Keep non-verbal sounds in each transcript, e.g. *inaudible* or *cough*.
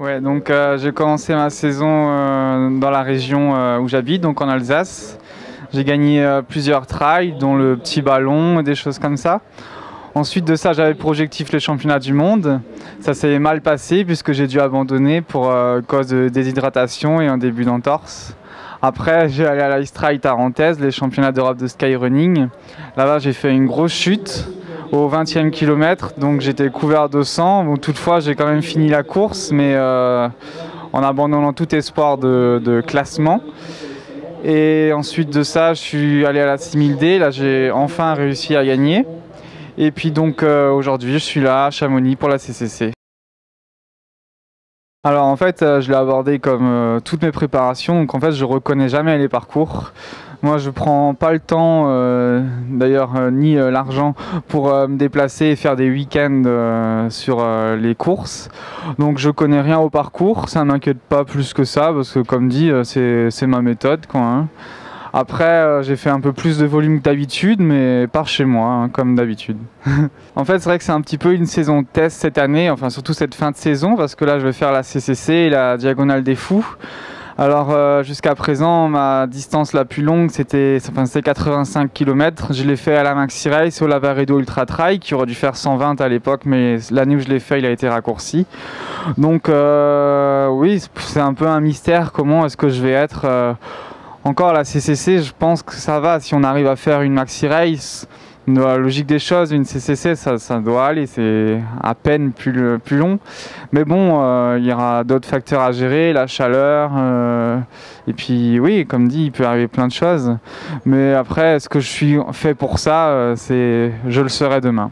Ouais, donc euh, j'ai commencé ma saison euh, dans la région euh, où j'habite, donc en Alsace. J'ai gagné plusieurs trails, dont le petit ballon des choses comme ça. Ensuite de ça, j'avais pour objectif les championnats du monde. Ça s'est mal passé puisque j'ai dû abandonner pour cause de déshydratation et un début d'entorse. Après, j'ai allé à l'Ice Trail Tarentaise, les championnats d'Europe de skyrunning. Là-bas, j'ai fait une grosse chute au 20e kilomètre, donc j'étais couvert de sang. Toutefois, j'ai quand même fini la course, mais euh, en abandonnant tout espoir de, de classement. Et ensuite de ça, je suis allé à la 6000D. Là, j'ai enfin réussi à gagner. Et puis donc euh, aujourd'hui, je suis là à Chamonix pour la CCC. Alors en fait, euh, je l'ai abordé comme euh, toutes mes préparations. Donc en fait, je reconnais jamais les parcours. Moi, je prends pas le temps, euh, d'ailleurs, ni l'argent pour me déplacer et faire des week-ends sur les courses. Donc je connais rien au parcours. Ça m'inquiète pas plus que ça parce que, comme dit, c'est c'est ma méthode, quoi. hein. Après, euh, j'ai fait un peu plus de volume que d'habitude, mais par chez moi, hein, comme d'habitude. *laughs* en fait, c'est vrai que c'est un petit peu une saison test cette année, enfin surtout cette fin de saison, parce que là, je vais faire la CCC et la Diagonale des Fous. Alors, euh, jusqu'à présent, ma distance la plus longue, c'était enfin, c'était 85 km. Je l'ai fait à la Maxi Race au Lavaredo Ultra Trail, qui aurait dû faire 120 à l'époque, mais l'année où je l'ai fait, il a été raccourci. Donc, euh, oui, c'est un peu un mystère. Comment est-ce que je vais être encore la CCC, je pense que ça va. Si on arrive à faire une maxi race, dans la logique des choses, une CCC, ça, doit aller. C'est à peine plus, plus long. Mais bon, euh, il y aura d'autres facteurs à gérer, la chaleur. euh, et puis, oui, comme dit, il peut arriver plein de choses. Mais après, est-ce que je suis fait pour ça euh, C'est, je le serai demain.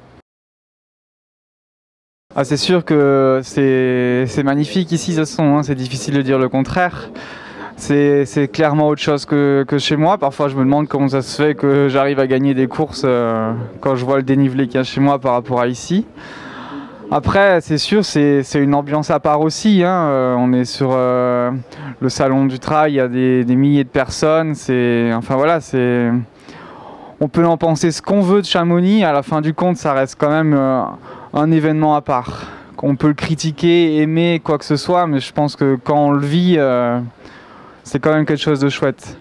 Ah, c'est sûr que c'est c'est magnifique ici, ce son. hein, c'est difficile de dire le contraire. C'est clairement autre chose que, chez moi. Parfois, je me demande comment ça se fait que j'arrive à gagner des courses euh, quand je vois le dénivelé qu'il y a chez moi par rapport à ici. Après, c'est sûr, c'est une ambiance à part aussi. hein. Euh, on est sur euh, le salon du trail, il y a des, milliers de personnes. Enfin voilà. On peut en penser ce qu'on veut de Chamonix. À la fin du compte, ça reste quand même un événement à part. On peut le critiquer, aimer, quoi que ce soit, mais je pense que quand on le vit, c'est quand même quelque chose de chouette.